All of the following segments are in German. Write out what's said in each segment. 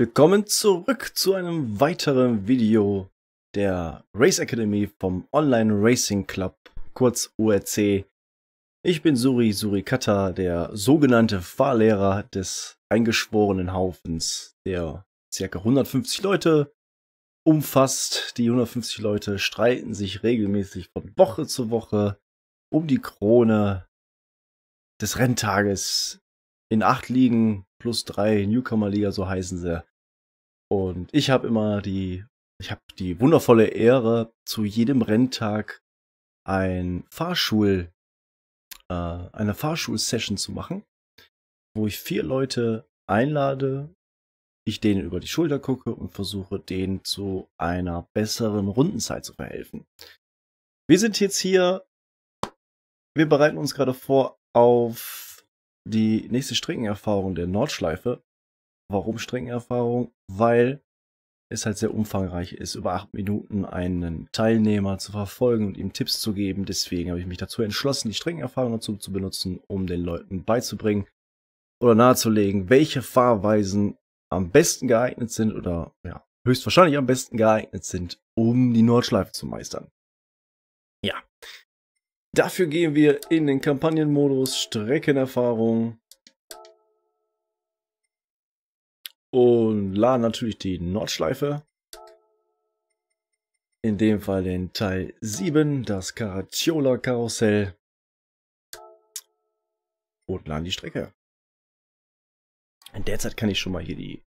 Willkommen zurück zu einem weiteren Video der Race Academy vom Online Racing Club, kurz ORC. Ich bin Suri Surikata, der sogenannte Fahrlehrer des eingeschworenen Haufens, der ca. 150 Leute umfasst. Die 150 Leute streiten sich regelmäßig von Woche zu Woche um die Krone des Renntages in acht Ligen plus drei Newcomer-Liga, so heißen sie. Und ich habe immer die, ich habe die wundervolle Ehre, zu jedem Renntag ein Fahrschul, äh, eine Fahrschul-Session zu machen, wo ich vier Leute einlade, ich denen über die Schulter gucke und versuche, denen zu einer besseren Rundenzeit zu verhelfen. Wir sind jetzt hier, wir bereiten uns gerade vor auf die nächste Streckenerfahrung der Nordschleife Warum Streckenerfahrung? Weil es halt sehr umfangreich ist, über acht Minuten einen Teilnehmer zu verfolgen und ihm Tipps zu geben. Deswegen habe ich mich dazu entschlossen, die Streckenerfahrung dazu zu benutzen, um den Leuten beizubringen oder nahezulegen, welche Fahrweisen am besten geeignet sind oder ja, höchstwahrscheinlich am besten geeignet sind, um die Nordschleife zu meistern. Ja. Dafür gehen wir in den Kampagnenmodus Streckenerfahrung und laden natürlich die Nordschleife. In dem Fall den Teil 7, das Caracciola Karussell. Und laden die Strecke. In der Zeit kann ich schon mal hier die,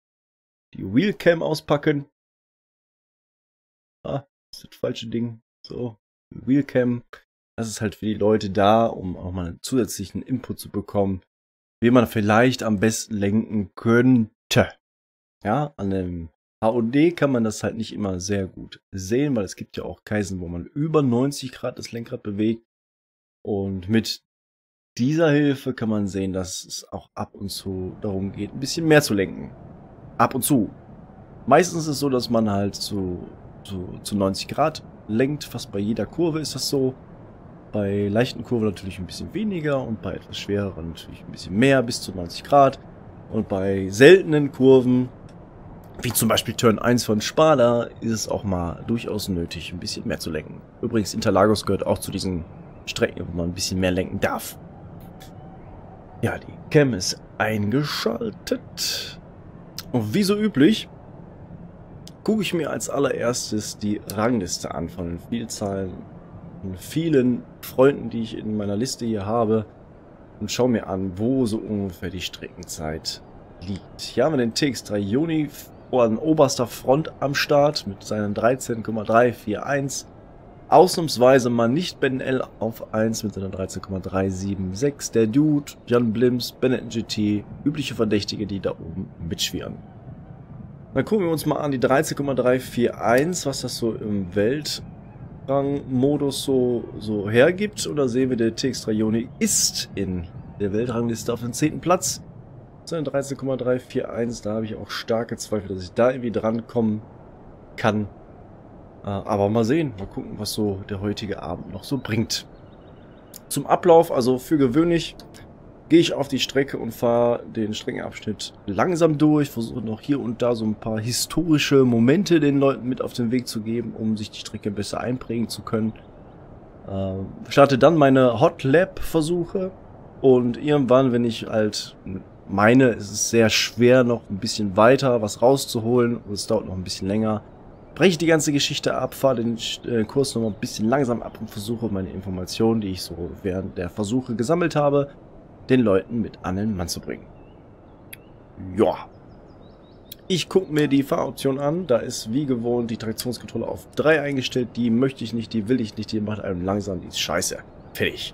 die Wheelcam auspacken. Ah, das ist das falsche Ding. So, Wheelcam. Das ist halt für die Leute da, um auch mal einen zusätzlichen Input zu bekommen, wie man vielleicht am besten lenken könnte. Ja, an dem HOD kann man das halt nicht immer sehr gut sehen, weil es gibt ja auch Kaisen, wo man über 90 Grad das Lenkrad bewegt. Und mit dieser Hilfe kann man sehen, dass es auch ab und zu darum geht, ein bisschen mehr zu lenken. Ab und zu. Meistens ist es so, dass man halt zu, zu, zu 90 Grad lenkt. Fast bei jeder Kurve ist das so. Bei leichten Kurven natürlich ein bisschen weniger und bei etwas schwereren natürlich ein bisschen mehr, bis zu 90 Grad. Und bei seltenen Kurven wie zum Beispiel Turn 1 von Spada ist es auch mal durchaus nötig, ein bisschen mehr zu lenken. Übrigens, Interlagos gehört auch zu diesen Strecken, wo man ein bisschen mehr lenken darf. Ja, die Cam ist eingeschaltet. Und wie so üblich, gucke ich mir als allererstes die Rangliste an von den Vielzahlen, von vielen Freunden, die ich in meiner Liste hier habe und schaue mir an, wo so ungefähr die Streckenzeit liegt. Hier haben wir den TX3 Juni an oberster Front am Start mit seinen 13,341. Ausnahmsweise mal nicht Ben L auf 1 mit seiner 13,376. Der Dude, Jan Blims, Bennett GT, übliche Verdächtige, die da oben mitschwirren. Dann gucken wir uns mal an die 13,341, was das so im Weltrangmodus so, so hergibt. Oder sehen wir, der TX3 Ioni ist in der Weltrangliste auf dem 10. Platz. 13,341. Da habe ich auch starke Zweifel, dass ich da irgendwie drankommen kann. Äh, aber mal sehen, mal gucken, was so der heutige Abend noch so bringt. Zum Ablauf, also für gewöhnlich, gehe ich auf die Strecke und fahre den Streckenabschnitt langsam durch, versuche noch hier und da so ein paar historische Momente den Leuten mit auf den Weg zu geben, um sich die Strecke besser einprägen zu können. Äh, starte dann meine Hot Lab Versuche und irgendwann, wenn ich halt meine, es ist sehr schwer, noch ein bisschen weiter was rauszuholen und es dauert noch ein bisschen länger. Breche ich die ganze Geschichte ab, fahre den äh, Kurs noch mal ein bisschen langsam ab und versuche meine Informationen, die ich so während der Versuche gesammelt habe, den Leuten mit an den Mann zu bringen. Ja. Ich gucke mir die Fahroption an. Da ist wie gewohnt die Traktionskontrolle auf 3 eingestellt. Die möchte ich nicht, die will ich nicht, die macht einem langsam, die ist scheiße. Fertig.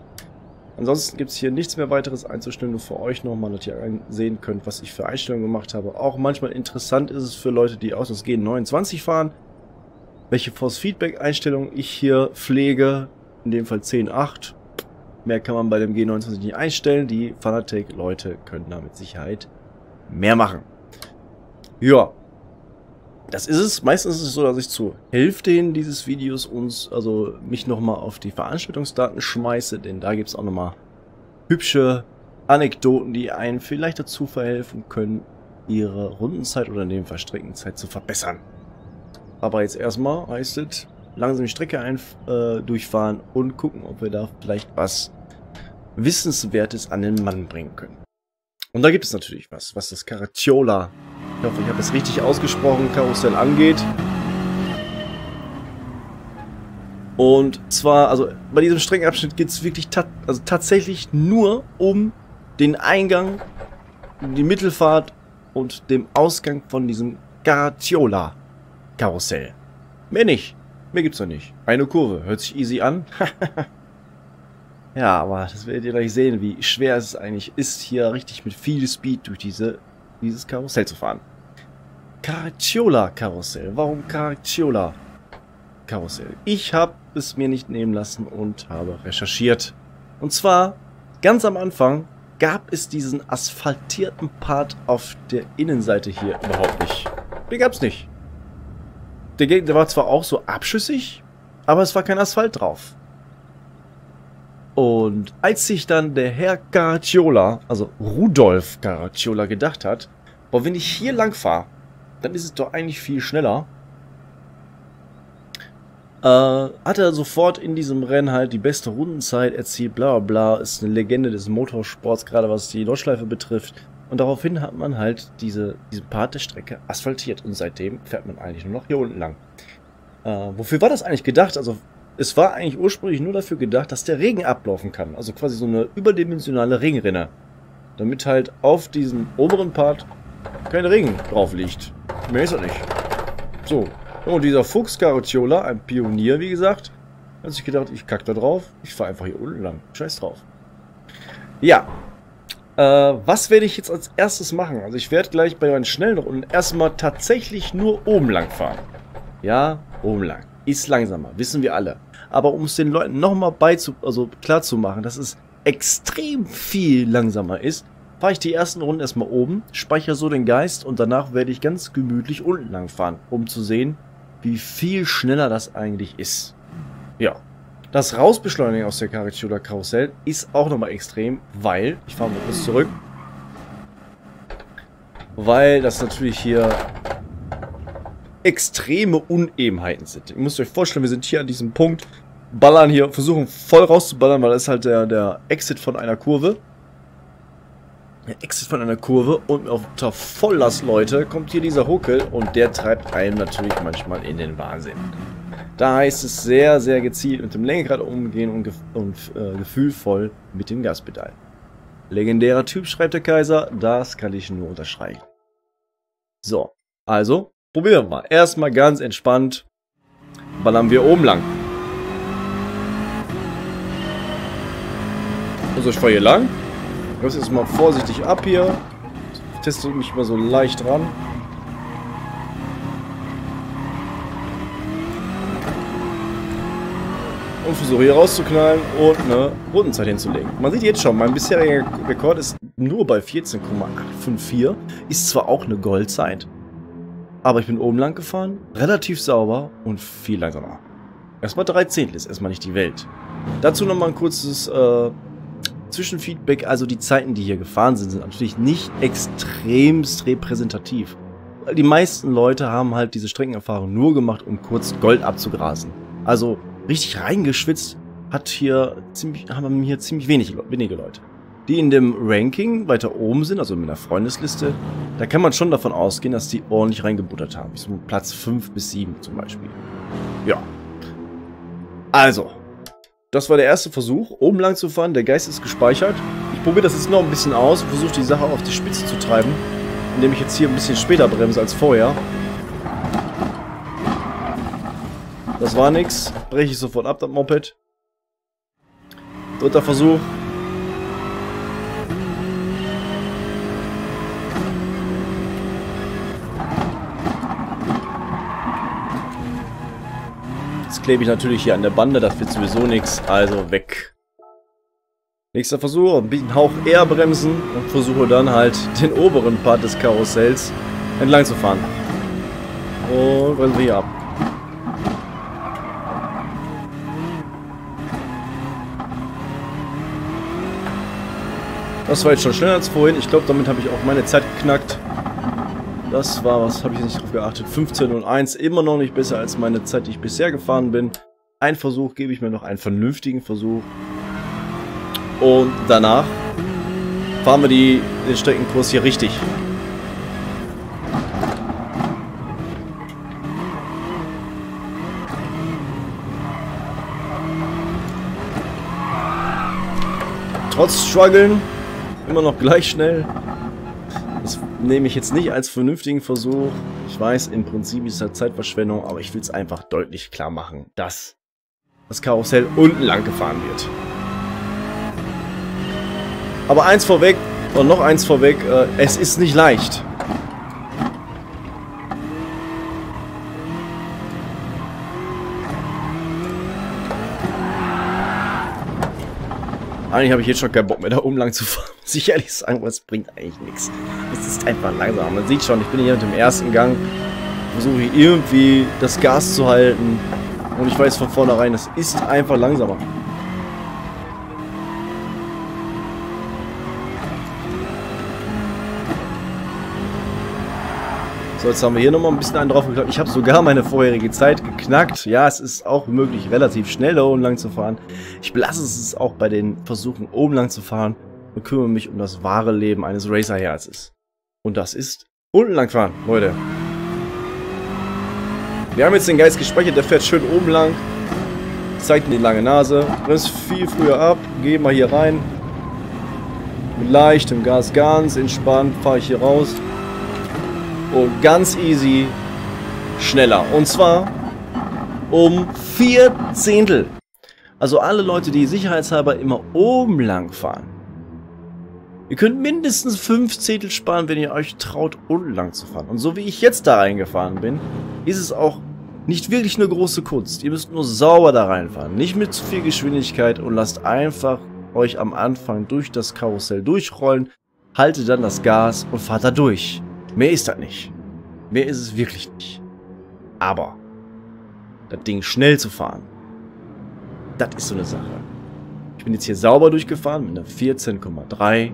Ansonsten gibt es hier nichts mehr weiteres einzustellen, nur für euch nochmal, dass ihr sehen könnt, was ich für Einstellungen gemacht habe. Auch manchmal interessant ist es für Leute, die aus das G29 fahren, welche Force-Feedback-Einstellungen ich hier pflege. In dem Fall 10.8. Mehr kann man bei dem G29 nicht einstellen. Die Fanatec-Leute können da mit Sicherheit mehr machen. Ja, das ist es. Meistens ist es so, dass ich zur Hälfte dieses Videos uns, also mich nochmal auf die Veranstaltungsdaten schmeiße, denn da gibt es auch nochmal hübsche Anekdoten, die einen vielleicht dazu verhelfen können, ihre Rundenzeit oder in dem Fall Streckenzeit zu verbessern. Aber jetzt erstmal heißt es, langsam die Strecke ein, äh, durchfahren und gucken, ob wir da vielleicht was Wissenswertes an den Mann bringen können. Und da gibt es natürlich was, was das Caraciola, ich hoffe, ich habe es richtig ausgesprochen, Karussell angeht. Und zwar, also bei diesem Streckenabschnitt geht es wirklich ta also tatsächlich nur um den Eingang, die Mittelfahrt und dem Ausgang von diesem Caraciola-Karussell. Mehr nicht. Mehr gibt's noch nicht. Eine Kurve. Hört sich easy an. ja, aber das werdet ihr gleich sehen, wie schwer es eigentlich ist, hier richtig mit viel Speed durch diese, dieses Karussell zu fahren. Caracciola-Karussell. Warum Caracciola-Karussell? Ich habe es mir nicht nehmen lassen und habe recherchiert. Und zwar, ganz am Anfang gab es diesen asphaltierten Part auf der Innenseite hier überhaupt nicht. Den gab's nicht. Der, der war zwar auch so abschüssig, aber es war kein Asphalt drauf. Und als sich dann der Herr Caracciola, also Rudolf Caracciola, gedacht hat, boah, wenn ich hier lang fahre, dann ist es doch eigentlich viel schneller. Äh, hat er sofort in diesem Rennen halt die beste Rundenzeit erzielt, bla bla bla, ist eine Legende des Motorsports, gerade was die Nordschleife betrifft. Und daraufhin hat man halt diese, diesen Part der Strecke asphaltiert und seitdem fährt man eigentlich nur noch hier unten lang. Äh, wofür war das eigentlich gedacht? Also es war eigentlich ursprünglich nur dafür gedacht, dass der Regen ablaufen kann. Also quasi so eine überdimensionale Regenrinne. Damit halt auf diesem oberen Part kein Regen drauf liegt. Mehr ist er nicht. So. Und dieser Fuchs Caraciola, ein Pionier, wie gesagt, hat sich gedacht, ich kack da drauf, ich fahre einfach hier unten lang. Scheiß drauf. Ja, äh, was werde ich jetzt als erstes machen? Also ich werde gleich bei meinen schnellen Runden erstmal tatsächlich nur oben lang fahren. Ja, oben lang. Ist langsamer, wissen wir alle. Aber um es den Leuten nochmal beizu also klar dass es extrem viel langsamer ist, fahre ich die ersten Runden erstmal oben, speichere so den Geist und danach werde ich ganz gemütlich unten lang fahren, um zu sehen, wie viel schneller das eigentlich ist. Ja, das Rausbeschleunigen aus der Karicula Karussell ist auch nochmal extrem, weil, ich fahre mal kurz zurück, weil das natürlich hier extreme Unebenheiten sind. Ihr müsst euch vorstellen, wir sind hier an diesem Punkt, ballern hier, versuchen voll rauszuballern, weil das ist halt der, der Exit von einer Kurve. Der Exit von einer Kurve und unter Volllast, Leute, kommt hier dieser Huckel und der treibt einem natürlich manchmal in den Wahnsinn. Da heißt es sehr, sehr gezielt mit dem Lenkrad umgehen und, gef und äh, gefühlvoll mit dem Gaspedal. Legendärer Typ, schreibt der Kaiser, das kann ich nur unterschreiben. So, also, probieren wir mal. Erstmal ganz entspannt, ballern wir oben lang. Also ich fahre hier lang. Ich lasse jetzt mal vorsichtig ab hier. Ich teste mich mal so leicht ran. und versuche hier rauszuknallen und eine Rundenzeit hinzulegen. Man sieht jetzt schon, mein bisheriger Rekord ist nur bei 14,854. Ist zwar auch eine Goldzeit, aber ich bin oben lang gefahren, relativ sauber und viel langsamer. Erstmal drei Zehntel ist erstmal nicht die Welt. Dazu nochmal ein kurzes äh, Zwischenfeedback. Also die Zeiten, die hier gefahren sind, sind natürlich nicht extremst repräsentativ. Die meisten Leute haben halt diese Streckenerfahrung nur gemacht, um kurz Gold abzugrasen. Also richtig reingeschwitzt hat hier ziemlich, haben hier ziemlich wenig, wenige Leute. Die in dem Ranking weiter oben sind, also in der Freundesliste, da kann man schon davon ausgehen, dass die ordentlich reingebuttert haben. So Platz 5 bis 7 zum Beispiel. Ja. Also, das war der erste Versuch, oben lang zu fahren. Der Geist ist gespeichert. Ich probiere das jetzt noch ein bisschen aus, versuche die Sache auf die Spitze zu treiben, indem ich jetzt hier ein bisschen später bremse als vorher. Das war nix. Breche ich sofort ab, das Moped. Dritter Versuch. Klebe ich natürlich hier an der Bande, das wird sowieso nichts, also weg. Nächster Versuch, ein bisschen Hauch eher bremsen und versuche dann halt den oberen Part des Karussells entlang zu fahren. Und bremsen wir hier ab. Das war jetzt schon schneller als vorhin. Ich glaube, damit habe ich auch meine Zeit geknackt. Das war, was habe ich nicht drauf geachtet, 15.01. Immer noch nicht besser als meine Zeit, die ich bisher gefahren bin. Ein Versuch gebe ich mir noch, einen vernünftigen Versuch. Und danach fahren wir die, den Streckenkurs hier richtig. Trotz Struggeln immer noch gleich schnell. Nehme ich jetzt nicht als vernünftigen Versuch. Ich weiß, im Prinzip ist das Zeitverschwendung, aber ich will es einfach deutlich klar machen, dass das Karussell unten lang gefahren wird. Aber eins vorweg, und noch eins vorweg, äh, es ist nicht leicht. Eigentlich habe ich jetzt schon keinen Bock mehr, da oben lang zu fahren. Muss ich ehrlich sagen, es bringt eigentlich nichts. Es ist einfach langsam. Man sieht schon, ich bin hier mit dem ersten Gang. Versuche irgendwie das Gas zu halten. Und ich weiß von vornherein, es ist einfach langsamer. So, jetzt haben wir hier nochmal ein bisschen einen drauf geklappt. Ich habe sogar meine vorherige Zeit geknackt. Ja, es ist auch möglich, relativ schnell da oben lang zu fahren. Ich belasse es auch bei den Versuchen, oben lang zu fahren und kümmere mich um das wahre Leben eines Racerherzes. Und das ist unten lang fahren, Leute. Wir haben jetzt den Geist gespeichert, der fährt schön oben lang. Zeigt ihm die lange Nase. Bremst viel früher ab. Geh mal hier rein. Mit leichtem Gas, ganz entspannt fahre ich hier raus und ganz easy schneller. Und zwar um vier Zehntel. Also alle Leute, die sicherheitshalber immer oben lang fahren. Ihr könnt mindestens fünf Zehntel sparen, wenn ihr euch traut, unten lang zu fahren. Und so wie ich jetzt da reingefahren bin, ist es auch nicht wirklich eine große Kunst. Ihr müsst nur sauber da reinfahren. Nicht mit zu viel Geschwindigkeit und lasst einfach euch am Anfang durch das Karussell durchrollen. Haltet dann das Gas und fahrt da durch. Mehr ist das nicht. Mehr ist es wirklich nicht. Aber das Ding schnell zu fahren, das ist so eine Sache. Ich bin jetzt hier sauber durchgefahren mit einer 14,3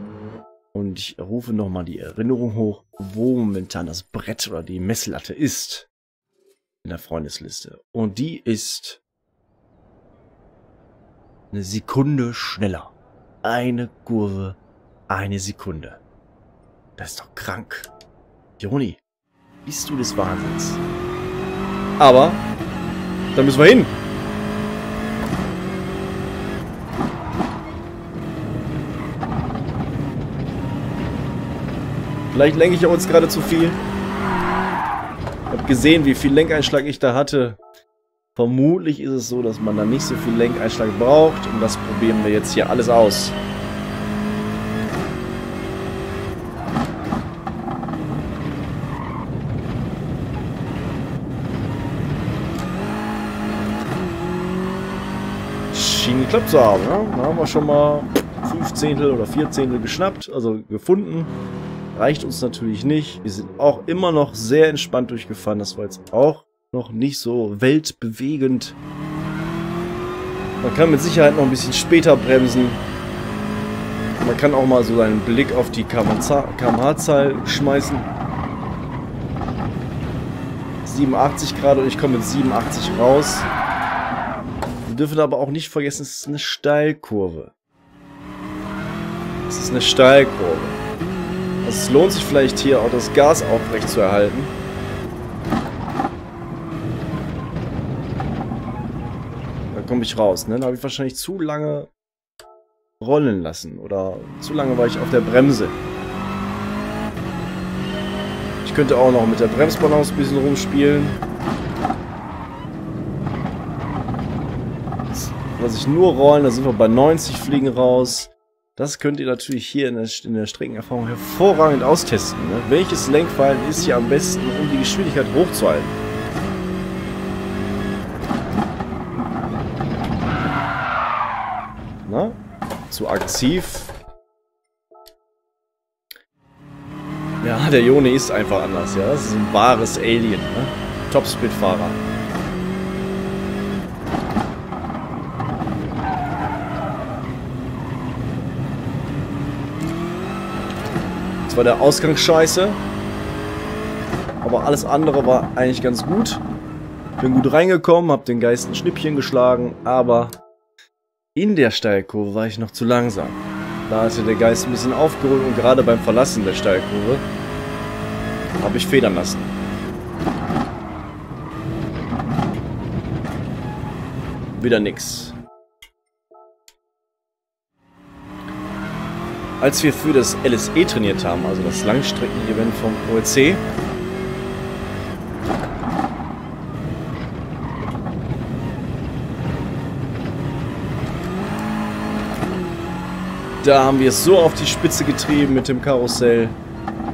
und ich rufe nochmal die Erinnerung hoch, wo momentan das Brett oder die Messlatte ist in der Freundesliste. Und die ist eine Sekunde schneller. Eine Kurve, eine Sekunde. Das ist doch krank. Joni, bist du des Wahnsinns. Aber, da müssen wir hin. Vielleicht lenke ich auch jetzt gerade zu viel. Ich habe gesehen, wie viel Lenkeinschlag ich da hatte. Vermutlich ist es so, dass man da nicht so viel Lenkeinschlag braucht. Und das probieren wir jetzt hier alles aus. schien geklappt zu haben. Ja? Da haben wir schon mal 15 oder 14 geschnappt, also gefunden. Reicht uns natürlich nicht. Wir sind auch immer noch sehr entspannt durchgefahren. Das war jetzt auch noch nicht so weltbewegend. Man kann mit Sicherheit noch ein bisschen später bremsen. Man kann auch mal so seinen Blick auf die kmh-Zahl schmeißen. 87 Grad und ich komme mit 87 raus. Wir dürfen aber auch nicht vergessen, es ist eine Steilkurve. Es ist eine Steilkurve. Also es lohnt sich vielleicht hier auch das Gas aufrecht zu erhalten. Da komme ich raus, ne? Da habe ich wahrscheinlich zu lange rollen lassen. Oder zu lange war ich auf der Bremse. Ich könnte auch noch mit der Bremsbalance ein bisschen rumspielen. Lasse ich nur rollen, da sind wir bei 90 Fliegen raus. Das könnt ihr natürlich hier in der, in der Streckenerfahrung hervorragend austesten. Ne? Welches Lenkverhalten ist hier am besten, um die Geschwindigkeit hochzuhalten? Na? Zu aggressiv. Ja, der Jone ist einfach anders, ja. Das ist ein wahres Alien, ne? Topspeed-Fahrer. War der Ausgang scheiße. Aber alles andere war eigentlich ganz gut. Bin gut reingekommen, habe den Geist ein Schnippchen geschlagen, aber in der Steilkurve war ich noch zu langsam. Da hatte der Geist ein bisschen aufgeholt und gerade beim Verlassen der Steilkurve habe ich federn lassen. Wieder nix. Als wir für das LSE trainiert haben, also das Langstrecken-Event vom OEC, da haben wir es so auf die Spitze getrieben mit dem Karussell,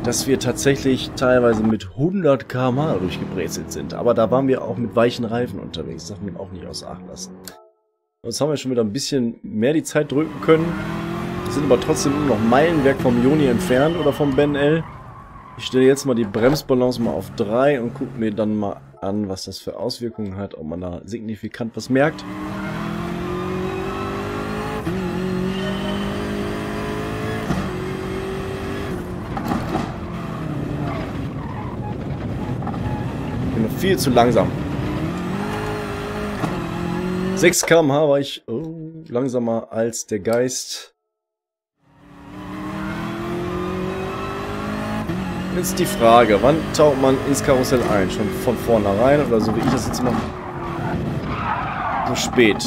dass wir tatsächlich teilweise mit 100 km/h durchgebrezelt sind. Aber da waren wir auch mit weichen Reifen unterwegs. Das darf man auch nicht außer Acht lassen. Jetzt haben wir schon wieder ein bisschen mehr die Zeit drücken können. Sind aber trotzdem immer noch Meilenwerk vom Joni entfernt oder vom Ben L. Ich stelle jetzt mal die Bremsbalance mal auf 3 und gucke mir dann mal an, was das für Auswirkungen hat, ob man da signifikant was merkt. viel zu langsam. 6 km/h war ich oh, langsamer als der Geist. Jetzt die Frage, wann taucht man ins Karussell ein? Schon von vornherein oder so wie ich das jetzt mache? So spät.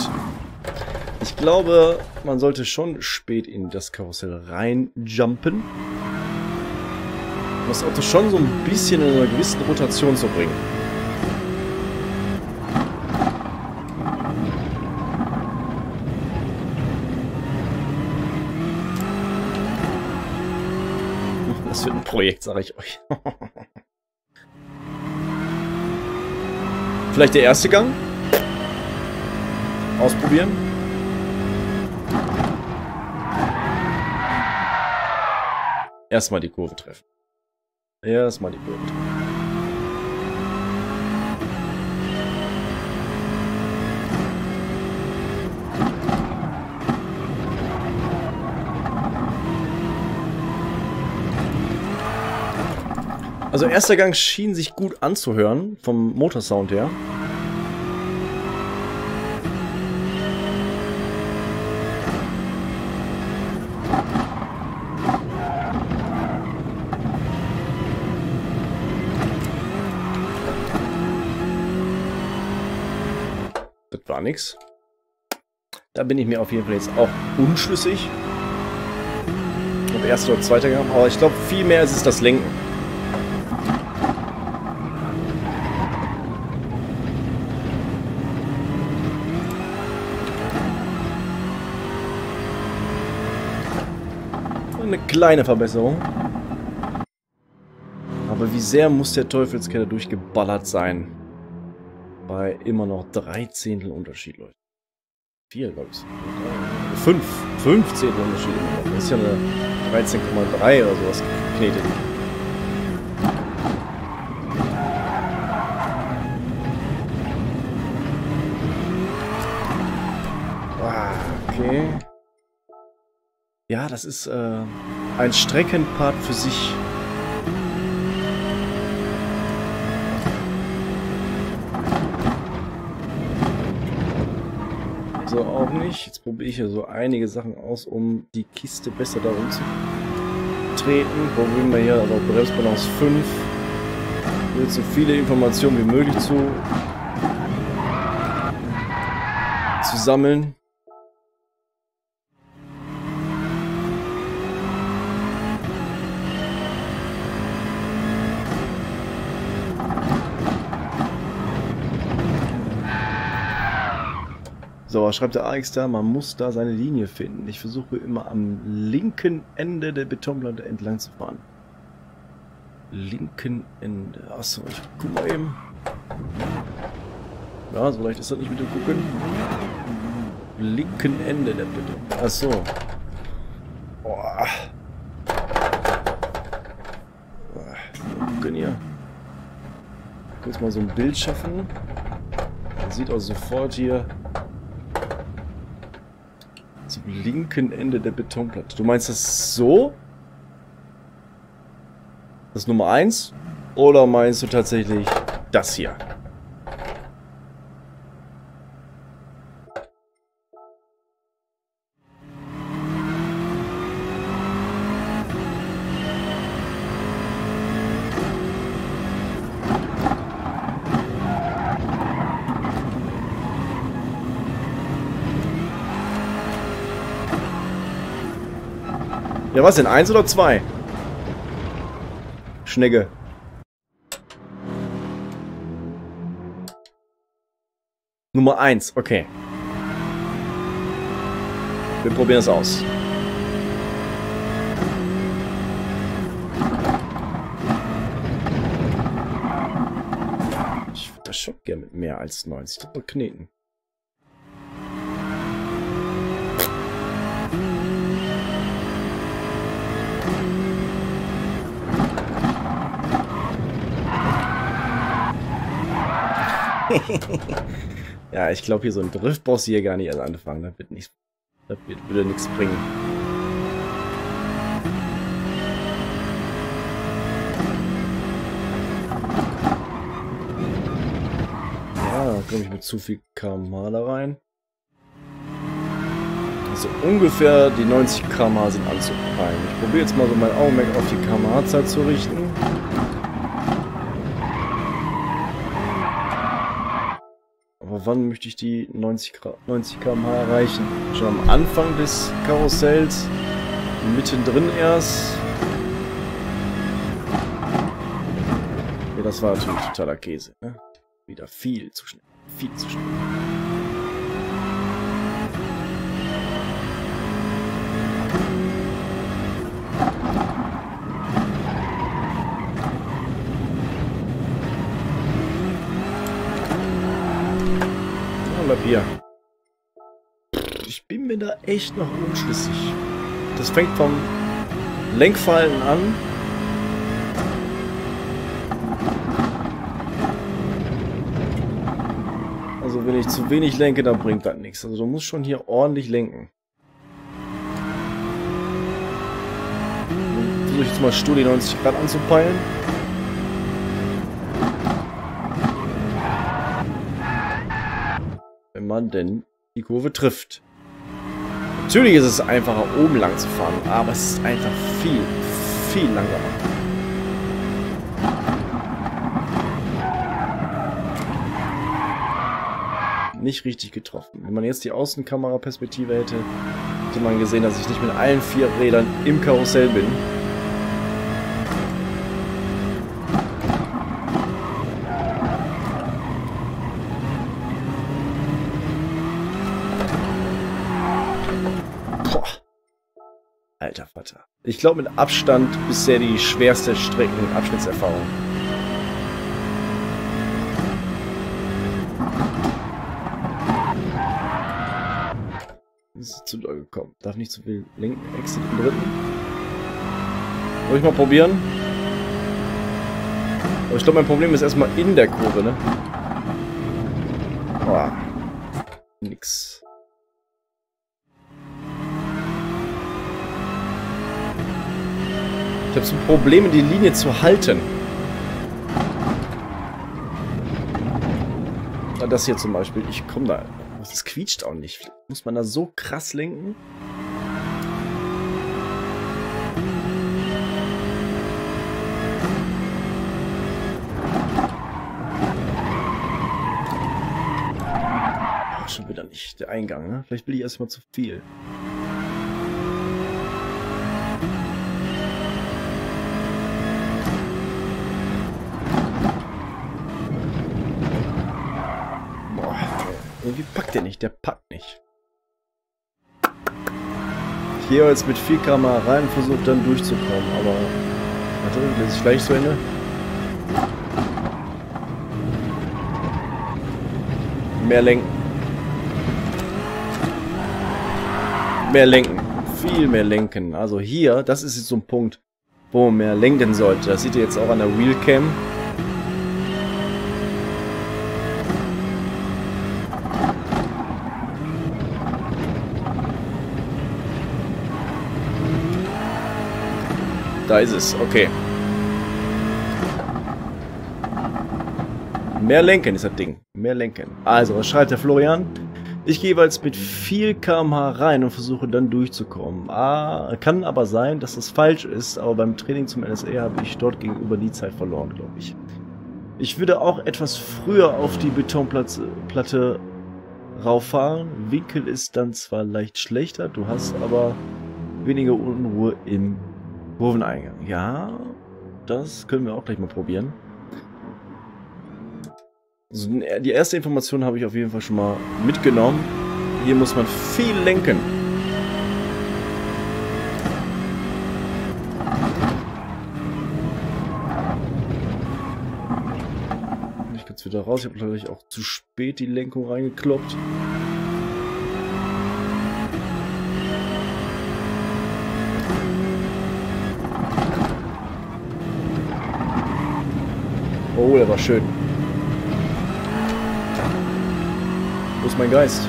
Ich glaube, man sollte schon spät in das Karussell reinjumpen. Um das Auto schon so ein bisschen in einer gewissen Rotation zu bringen. Das wird ein Projekt, sage ich euch. Vielleicht der erste Gang? Ausprobieren? Erstmal die Kurve treffen. Erstmal die Kurve treffen. Also erster Gang schien sich gut anzuhören, vom Motorsound her. Das war nix. Da bin ich mir auf jeden Fall jetzt auch unschlüssig. Ob erster oder zweiter Gang. Aber ich glaube, viel mehr ist es das Lenken. Eine kleine Verbesserung. Aber wie sehr muss der Teufelskeller durchgeballert sein? Bei immer noch drei Zehntel Unterschied, Leute. Vier, glaube ich. Fünf. Fünf Zehntel Unterschied. Das ist ja eine 13,3 oder sowas geknetet. Ah, okay. Ja, das ist äh, ein Streckenpart für sich. So auch nicht. Jetzt probiere ich hier so einige Sachen aus, um die Kiste besser da umzutreten. Probieren wir hier also Bremsbalance 5. Ich will so viele Informationen wie möglich zu, zu sammeln. So, schreibt der AX da? Man muss da seine Linie finden. Ich versuche immer am linken Ende der Betonplatte entlang zu fahren. Linken Ende. Achso, ich guck mal eben. Ja, so leicht ist das nicht mit dem Gucken. Linken Ende der Beton. Achso. Boah. Gucken hier. Kurz mal so ein Bild schaffen. Man sieht auch sofort hier zum linken Ende der Betonplatte. Du meinst das so? Das ist Nummer 1. Oder meinst du tatsächlich das hier? Was denn? Eins oder zwei? Schnecke. Nummer eins, okay. Wir probieren es aus. Ich würde das schon gerne mit mehr als 90 drüber kneten. ja, ich glaube, hier so ein Drift brauchst du hier gar nicht erst anfangen. Das wird nichts. Das wird, würde nichts bringen. Ja, da komme ich mit zu viel kmh da rein. Also ungefähr die 90 kmh sind anzupeilen. Ich probiere jetzt mal so mein Augenmerk auf die kmh-Zeit zu richten. Wann möchte ich die 90, 90 km/h erreichen? Schon am Anfang des Karussells? Mittendrin erst? Ja, das war natürlich totaler Käse. Ne? Wieder viel zu schnell. Viel zu schnell. Hier. Ich bin mir da echt noch unschlüssig. Das fängt vom Lenkfallen an. Also wenn ich zu wenig lenke, dann bringt das nichts. Also du musst schon hier ordentlich lenken. Versuche ich jetzt mal stur die 90 Grad anzupeilen. Wenn man denn die Kurve trifft. Natürlich ist es einfacher, oben lang zu fahren, aber es ist einfach viel, viel langsamer. Nicht richtig getroffen. Wenn man jetzt die Außenkameraperspektive hätte, hätte man gesehen, dass ich nicht mit allen vier Rädern im Karussell bin. Ich glaube mit Abstand bisher die schwerste Streckenabschnittserfahrung. Ist zu doll gekommen. Darf nicht zu viel lenken. Exit im dritten. Soll ich mal probieren? Aber ich glaube, mein Problem ist erstmal in der Kurve, ne? Boah. Nix. Ich habe so Probleme, die Linie zu halten. Das hier zum Beispiel, ich komme da. Das quietscht auch nicht. Muss man da so krass lenken? Schon wieder nicht. Der Eingang, ne? Vielleicht will ich erstmal zu viel. Irgendwie packt der nicht, der packt nicht. Ich gehe jetzt mit 4 km rein und versuche dann durchzukommen, aber... Warte, lese ich gleich zu Ende. Mehr lenken. Mehr lenken. Viel mehr lenken. Also hier, das ist jetzt so ein Punkt, wo man mehr lenken sollte. Das seht ihr jetzt auch an der Wheelcam. Da ist es, okay. Mehr lenken ist das Ding. Mehr lenken. Also, was schreibt der Florian? Ich gehe jeweils mit viel kmh rein und versuche dann durchzukommen. Ah, kann aber sein, dass das falsch ist, aber beim Training zum LSE habe ich dort gegenüber die Zeit verloren, glaube ich. Ich würde auch etwas früher auf die Betonplatte rauffahren. Winkel ist dann zwar leicht schlechter, du hast aber weniger Unruhe im Kurveneingang. Ja, das können wir auch gleich mal probieren. Also die erste Information habe ich auf jeden Fall schon mal mitgenommen. Hier muss man viel lenken. Ich kann jetzt wieder raus. Ich habe natürlich auch zu spät die Lenkung reingekloppt. Oh, der war schön. Wo ist mein Geist?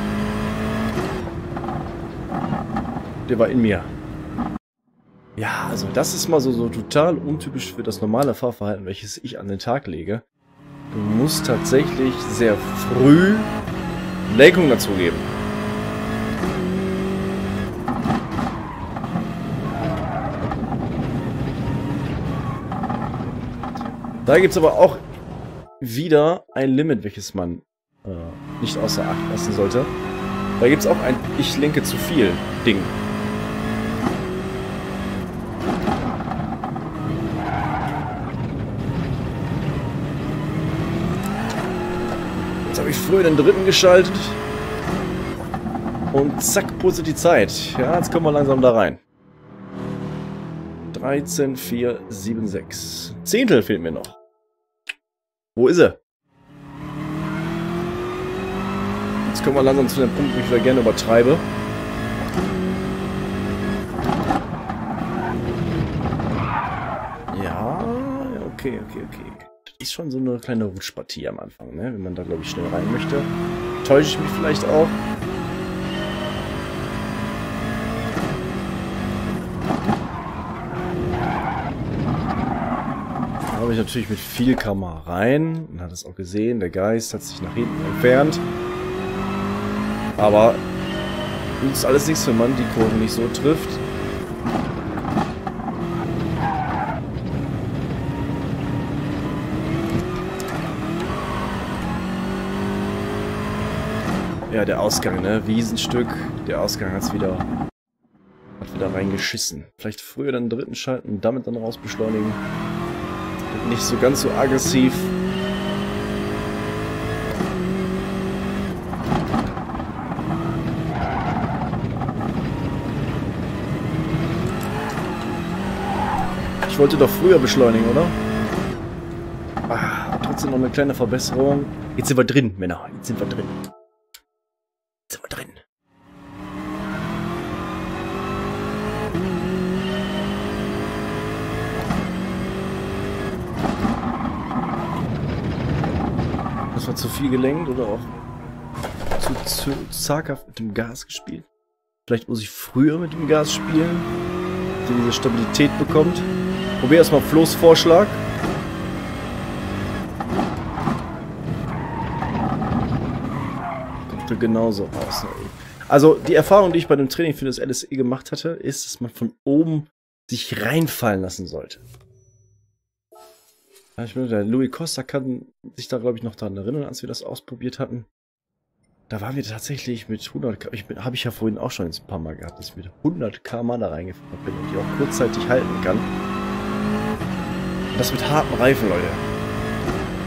Der war in mir. Ja, also das ist mal so, so total untypisch für das normale Fahrverhalten, welches ich an den Tag lege. Du musst tatsächlich sehr früh Lenkung dazugeben. Da gibt es aber auch wieder ein Limit, welches man äh, nicht außer Acht lassen sollte. Da gibt es auch ein Ich lenke zu viel Ding. Jetzt habe ich früher den dritten geschaltet. Und zack, purzelt die Zeit. Ja, jetzt kommen wir langsam da rein. 13, 4, 7, 6. Zehntel fehlt mir noch. Wo ist er? Jetzt kommen wir langsam zu dem Punkt, wo ich wieder gerne übertreibe. Ja, okay, okay, okay. Das ist schon so eine kleine Rutschpartie am Anfang, ne? wenn man da, glaube ich, schnell rein möchte. Täusche ich mich vielleicht auch. Ich natürlich mit viel Kamera rein. Man hat es auch gesehen, der Geist hat sich nach hinten entfernt. Aber nützt alles nichts, wenn man die Kurven nicht so trifft. Ja, der Ausgang, ne? Wiesenstück. Der Ausgang hat's wieder, hat wieder reingeschissen. Vielleicht früher den dritten schalten, damit dann raus beschleunigen. Nicht so ganz so aggressiv. Ich wollte doch früher beschleunigen, oder? Ah, trotzdem noch eine kleine Verbesserung. Jetzt sind wir drin, Männer. Jetzt sind wir drin. Jetzt sind wir drin. Das war zu viel gelenkt oder auch zu, zu zaghaft mit dem Gas gespielt. Vielleicht muss ich früher mit dem Gas spielen, der diese Stabilität bekommt. Probier erstmal Flo's Vorschlag. Kommt genauso raus. Also die Erfahrung, die ich bei dem Training für das LSE gemacht hatte, ist, dass man von oben sich reinfallen lassen sollte. Ich bin, der Louis Costa kann sich da, glaube ich, noch daran erinnern, als wir das ausprobiert hatten. Da waren wir tatsächlich mit 100 ich habe ich ja vorhin auch schon ein paar Mal gehabt, dass ich mit 100 km da reingefahren bin und die auch kurzzeitig halten kann. Das mit harten Reifen, Leute.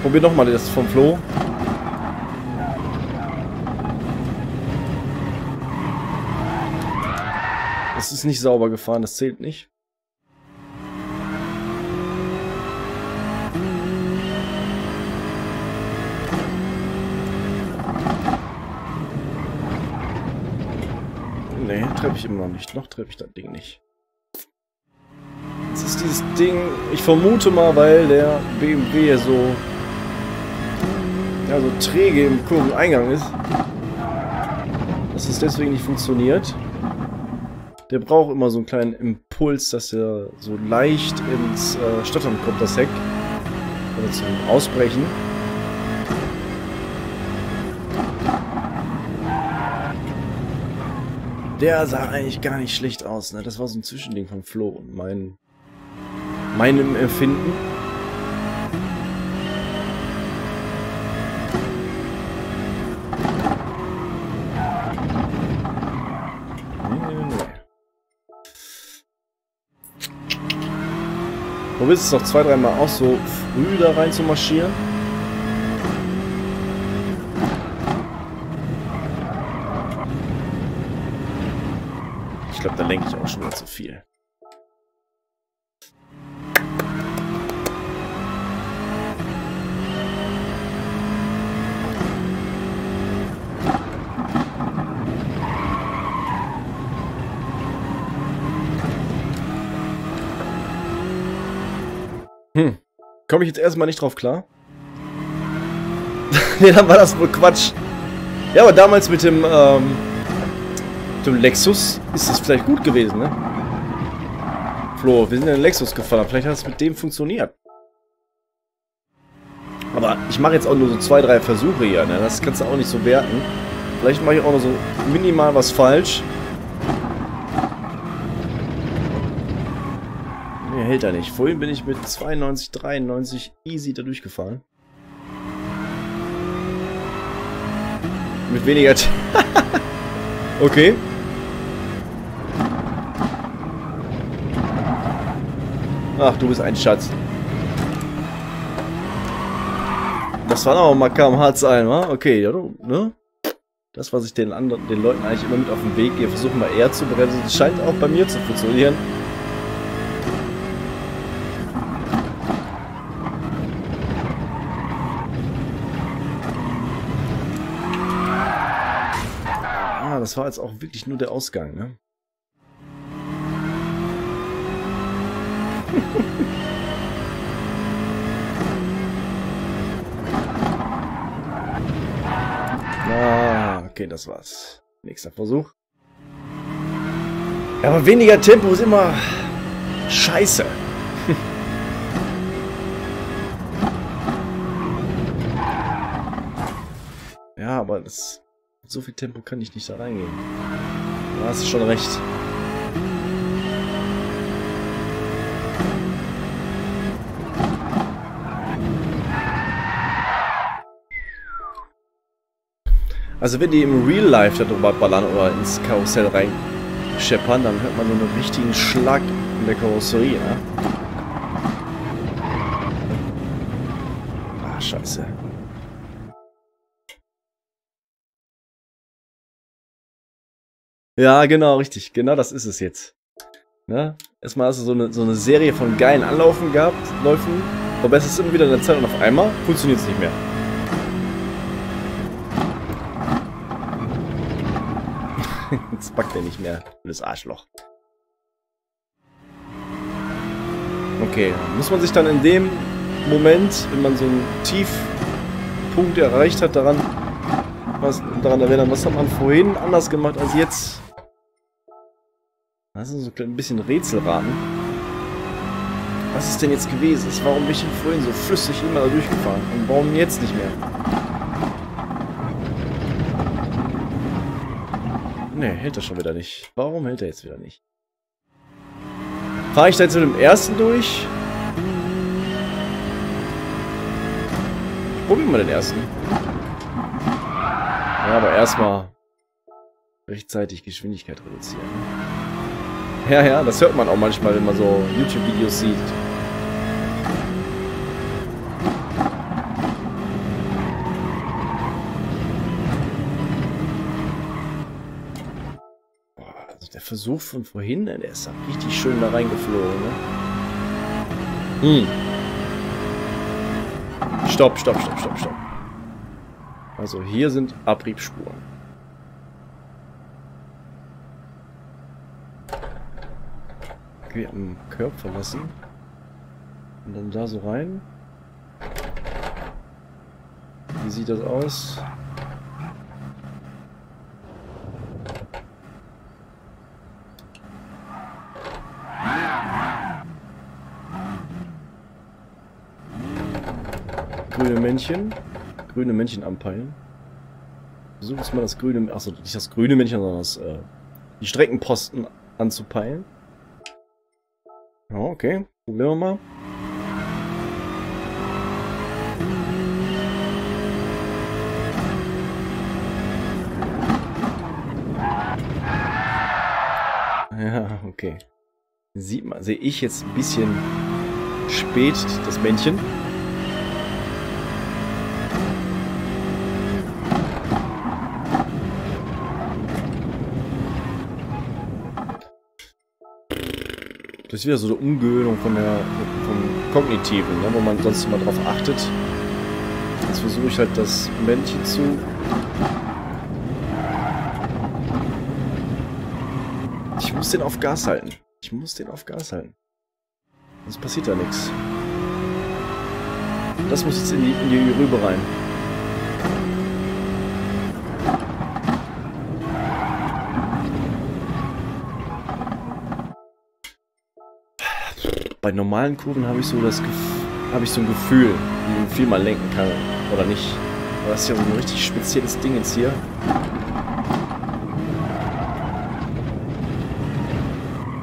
Probier nochmal das vom Flo. Das ist nicht sauber gefahren, das zählt nicht. Nee, treffe ich immer noch nicht. Noch treffe ich das Ding nicht ist dieses Ding, ich vermute mal, weil der BMW so, ja, so träge im Kurveneingang ist, dass es deswegen nicht funktioniert. Der braucht immer so einen kleinen Impuls, dass er so leicht ins äh, Stottern kommt, das Heck. Oder zum Ausbrechen. Der sah eigentlich gar nicht schlecht aus, ne? Das war so ein Zwischending von Flo und mein, meinem Empfinden. Willst es noch zwei, dreimal auch so früh da rein zu marschieren? Lenke ich auch schon mal zu viel. Hm. Komme ich jetzt erstmal nicht drauf klar? nee, dann war das wohl Quatsch. Ja, aber damals mit dem, ähm, dem Lexus ist das vielleicht gut gewesen, ne? Flo, wir sind in den Lexus gefahren. Vielleicht hat es mit dem funktioniert. Aber ich mache jetzt auch nur so zwei, drei Versuche hier, ne? Das kannst du auch nicht so werten. Vielleicht mache ich auch nur so minimal was falsch. hält er nicht. Vorhin bin ich mit 92, 93 easy da durchgefahren. Mit weniger... okay. Ach, du bist ein Schatz. Das waren aber mal kmh-Zahlen, wa? Okay, ja, du, ne? Das, was ich den anderen, den Leuten eigentlich immer mit auf den Weg gehe, versuchen wir eher zu bremsen. Das scheint auch bei mir zu funktionieren. das war jetzt auch wirklich nur der Ausgang, ne? ah, okay, das war's. Nächster Versuch. Aber weniger Tempo ist immer scheiße. ja, aber das so viel Tempo kann ich nicht da reingehen. Du hast schon recht. Also wenn die im Real Life darüber ballern oder ins Karussell reinscheppern, dann hört man nur einen richtigen Schlag in der Karosserie, ne? Ah, scheiße. Ja, genau, richtig. Genau das ist es jetzt. Ne? Erstmal hast du so eine, so eine Serie von geilen Anlaufen gehabt, Läufen, verbesserst immer wieder deine Zeit und auf einmal funktioniert es nicht mehr. Jetzt packt er nicht mehr, das Arschloch. Okay, muss man sich dann in dem Moment, wenn man so einen Tiefpunkt erreicht hat, daran, was, daran erinnern, was hat man vorhin anders gemacht als jetzt? Lass uns so ein bisschen Rätselraten. Was ist denn jetzt gewesen? Warum bin ich denn vorhin so flüssig immer da durchgefahren? Und warum jetzt nicht mehr? Ne, hält er schon wieder nicht. Warum hält er jetzt wieder nicht? Fahre ich da jetzt mit dem ersten durch? Probieren wir den ersten. Ja, aber erstmal rechtzeitig Geschwindigkeit reduzieren. Ja, ja, das hört man auch manchmal, wenn man so YouTube-Videos sieht. Versuch von vorhin, der ist da richtig schön da reingeflogen, ne? Hm. Stopp, stopp, stopp, stopp, stopp. Also hier sind Abriebspuren. Okay, am Körper verlassen. Und dann da so rein. Wie sieht das aus? Grüne Männchen. Grüne Männchen anpeilen. Versuch jetzt mal das grüne... Achso, nicht das grüne Männchen, sondern das äh, die Streckenposten anzupeilen. Ja, okay. Probieren wir mal. Ja, okay. Sieht man, sehe ich jetzt ein bisschen spät das Männchen. Ist wieder so eine Umgewöhnung von der, vom Kognitiven, ne, wo man sonst immer drauf achtet. Jetzt versuche ich halt das Männchen zu... Ich muss den auf Gas halten. Ich muss den auf Gas halten. Sonst passiert da nichts. Das muss jetzt in die, in die Rübe rein. Bei normalen Kurven habe ich so das habe ich so ein Gefühl, wie viel man lenken kann oder nicht. Aber das ist ja so ein richtig spezielles Ding jetzt hier.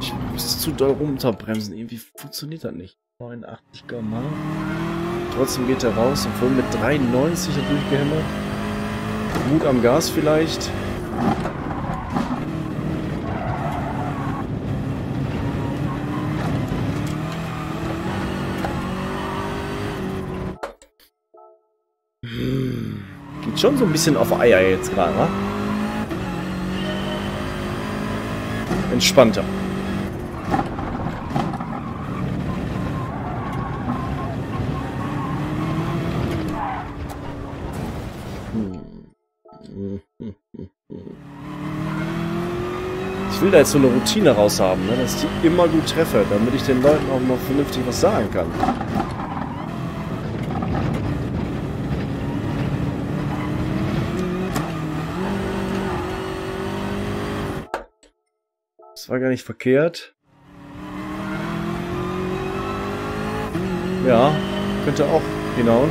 Ich muss zu doll runterbremsen. Irgendwie funktioniert das nicht. 89 km Trotzdem geht er raus, obwohl mit 93 da durchgehämmert. Mut am Gas vielleicht. Geht schon so ein bisschen auf Eier jetzt gerade, wa? Entspannter. Ich will da jetzt so eine Routine raus haben, ne? dass ich die immer gut treffe, damit ich den Leuten auch noch vernünftig was sagen kann. War gar nicht verkehrt. Ja, könnte auch hinhauen.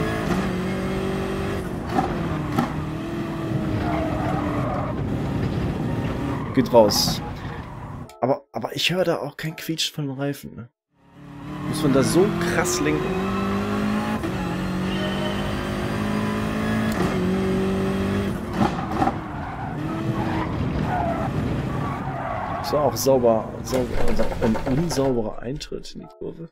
Geht raus. Aber, aber ich höre da auch kein Quietsch von Reifen. Ne? Muss man da so krass lenken? War auch sauber, sauber ein unsauberer Eintritt in die Kurve.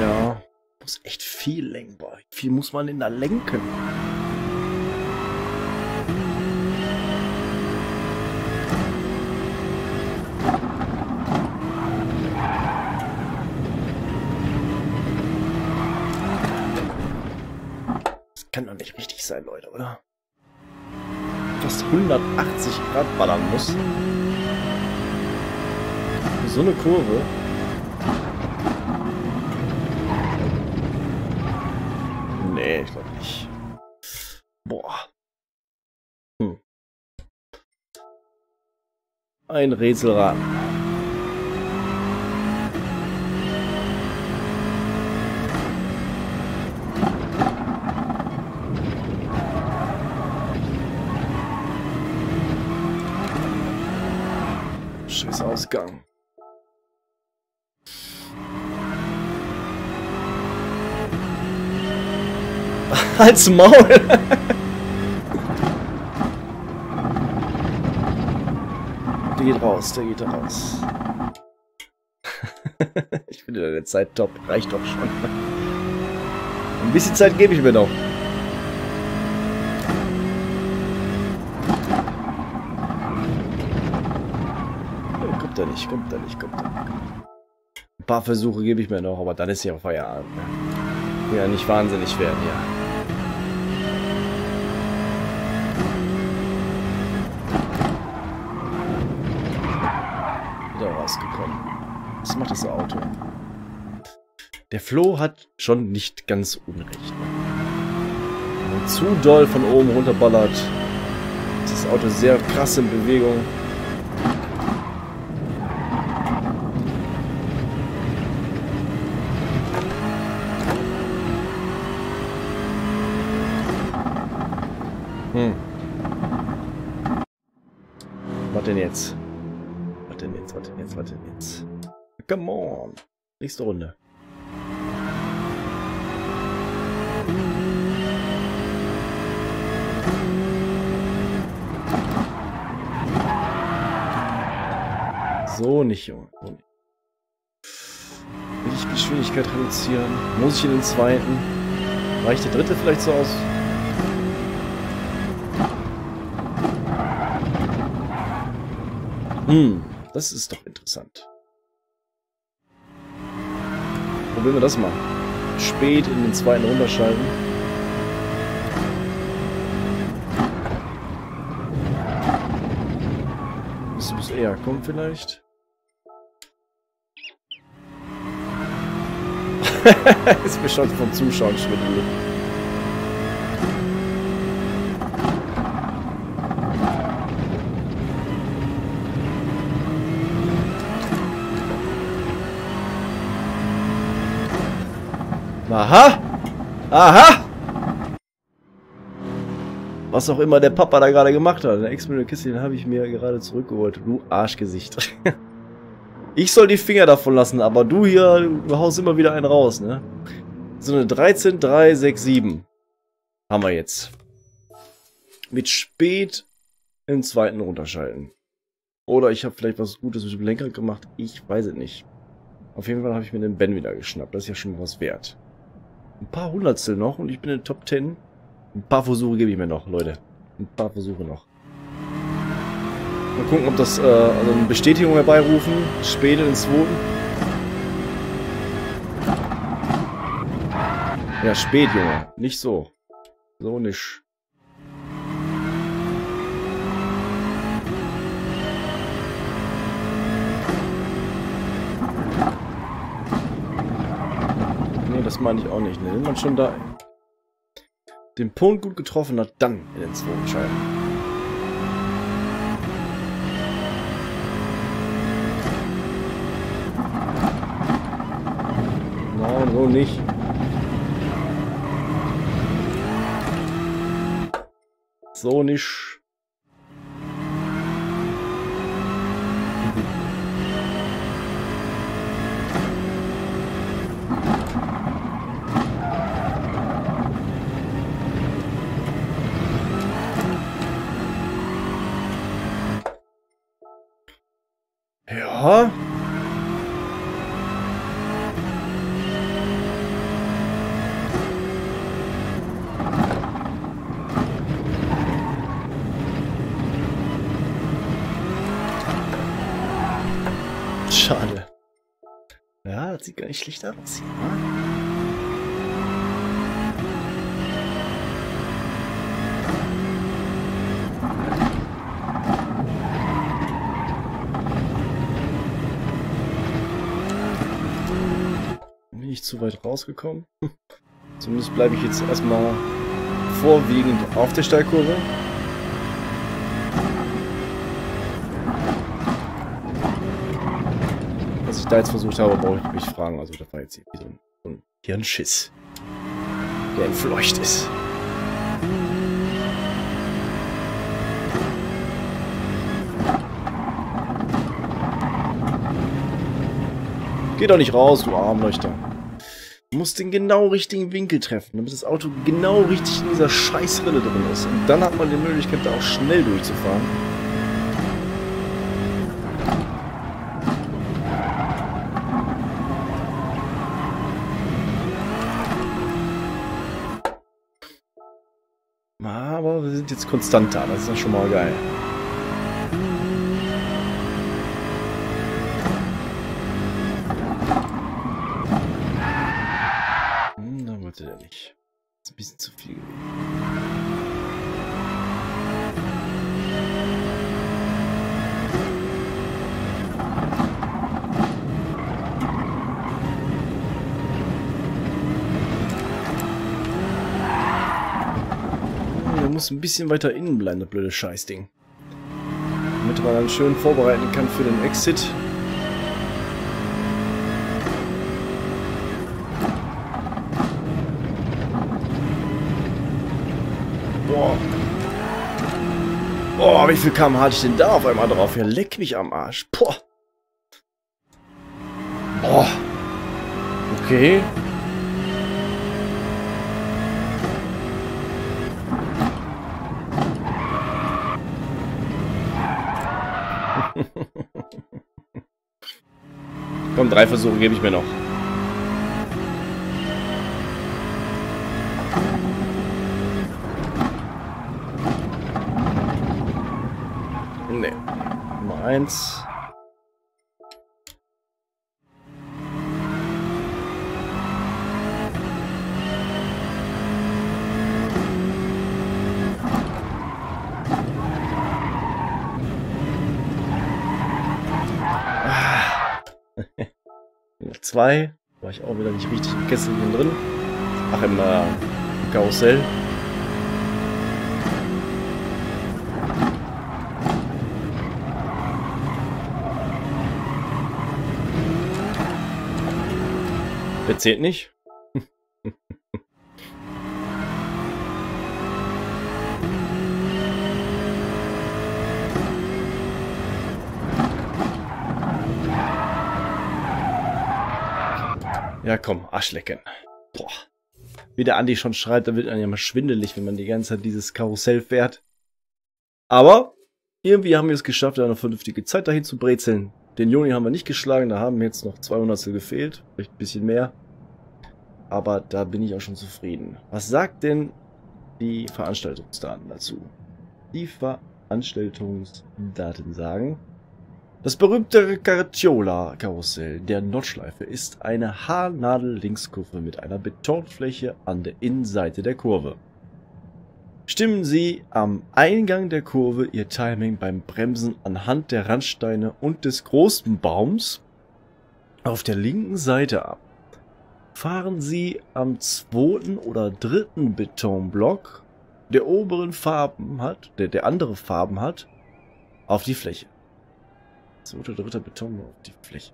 Ja, muss echt viel lenkbar. Viel muss man denn da lenken? kann doch nicht richtig sein, Leute, oder? Fast 180 Grad ballern muss. So eine Kurve. Nee, ich glaube nicht. Boah. Hm. Ein Rätselrad. Ausgang. Als Maul! der geht raus, der geht raus. ich finde deine Zeit top, reicht doch schon. Ein bisschen Zeit gebe ich mir noch. kommt er nicht, kommt er nicht, kommt er nicht. Ein paar Versuche gebe ich mir noch, aber dann ist ja Feierabend. Ne? Ja, nicht wahnsinnig werden, ja. Wieder rausgekommen. Was macht das Auto? Der Flo hat schon nicht ganz unrecht. Ne? Wenn man zu doll von oben runterballert, ist das Auto sehr krass in Bewegung. Hm. Was denn jetzt? Was denn jetzt? Was denn jetzt? Was denn jetzt? On. Nächste Runde. So nicht, Junge. Will ich Geschwindigkeit reduzieren? Muss ich in den zweiten? Reicht der dritte vielleicht so aus? Hm, das ist doch interessant. Probieren wir das mal. Spät in den zweiten runterschalten. Müsste bis eher kommen vielleicht. ist mir schon vom Zuschauen schwindelig. Aha! Aha! Was auch immer der Papa da gerade gemacht hat. Der explodierende Kiste, den habe ich mir gerade zurückgeholt. Du Arschgesicht. ich soll die Finger davon lassen, aber du hier, du haust immer wieder einen raus, ne? So eine 13, 3, 6, 7 haben wir jetzt. Mit spät im zweiten runterschalten. Oder ich habe vielleicht was Gutes mit dem Lenkrad gemacht. Ich weiß es nicht. Auf jeden Fall habe ich mir den Ben wieder geschnappt. Das ist ja schon was wert. Ein paar Hundertstel noch und ich bin in den Top 10. Ein paar Versuche gebe ich mir noch, Leute. Ein paar Versuche noch. Mal gucken, ob das, äh, also eine Bestätigung herbeirufen. Spät in den zweiten. Ja, spät, Junge. Nicht so. So nicht. Das meine ich auch nicht. Ne? Wenn man schon da den Punkt gut getroffen hat, dann in den zweiten Scheiben. Nein, so nicht. So nicht. Ja. Schade. Ja, das sieht gar nicht schlecht aus hier. Zu weit rausgekommen. Zumindest bleibe ich jetzt erstmal vorwiegend auf der Steilkurve. Was ich da jetzt versucht habe, brauche ich mich fragen. Also das war jetzt hier so ein, so ein Hirnschiss, der entfleucht ist. Geh doch nicht raus, du Armleuchter. Du musst den genau richtigen Winkel treffen, damit das Auto genau richtig in dieser Scheißrille drin ist. Und dann hat man die Möglichkeit, da auch schnell durchzufahren. Aber wir sind jetzt konstant da, das ist ja schon mal geil. bisschen zu viel gewesen. Der muss ein bisschen weiter innen bleiben, das blöde Scheißding. damit man dann schön vorbereiten kann für den Exit. Boah. Boah, wie viel km hatte ich denn da auf einmal drauf? Ja, leck mich am Arsch. Boah. Boah. Okay. Komm, drei Versuche gebe ich mir noch. Nee. Nummer eins. Zwei. War ich auch wieder nicht richtig im Kesselchen drin. Ach, im, äh, Karussell. Der zählt nicht. Ja, komm, Arschlecken. Boah. Wie der Andi schon schreit, da wird einem ja mal schwindelig, wenn man die ganze Zeit dieses Karussell fährt. Aber irgendwie haben wir es geschafft, eine vernünftige Zeit dahin zu brezeln. Den Juni haben wir nicht geschlagen, da haben jetzt noch 200 gefehlt. Vielleicht ein bisschen mehr. Aber da bin ich auch schon zufrieden. Was sagt denn die Veranstaltungsdaten dazu? Die Veranstaltungsdaten sagen, das berühmte Carcciola-Karussell der Nordschleife ist eine Haarnadel-Linkskurve mit einer Betonfläche an der Innenseite der Kurve. Stimmen Sie am Eingang der Kurve Ihr Timing beim Bremsen anhand der Randsteine und des großen Baums auf der linken Seite ab. Fahren Sie am zweiten oder dritten Betonblock, der oberen Farben hat, der, der andere Farben hat, auf die Fläche. Zweiter, dritter Beton auf die Fläche.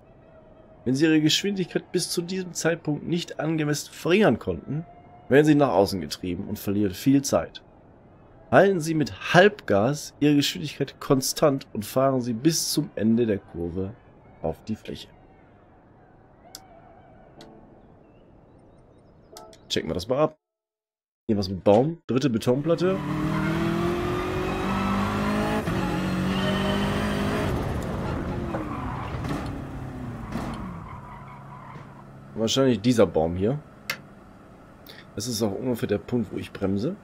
Wenn sie ihre Geschwindigkeit bis zu diesem Zeitpunkt nicht angemessen verringern konnten, werden sie nach außen getrieben und verlieren viel Zeit. Halten Sie mit Halbgas Ihre Geschwindigkeit konstant und fahren Sie bis zum Ende der Kurve auf die Fläche. Checken wir das mal ab. Hier was mit Baum. Dritte Betonplatte. Wahrscheinlich dieser Baum hier. Das ist auch ungefähr der Punkt, wo ich bremse.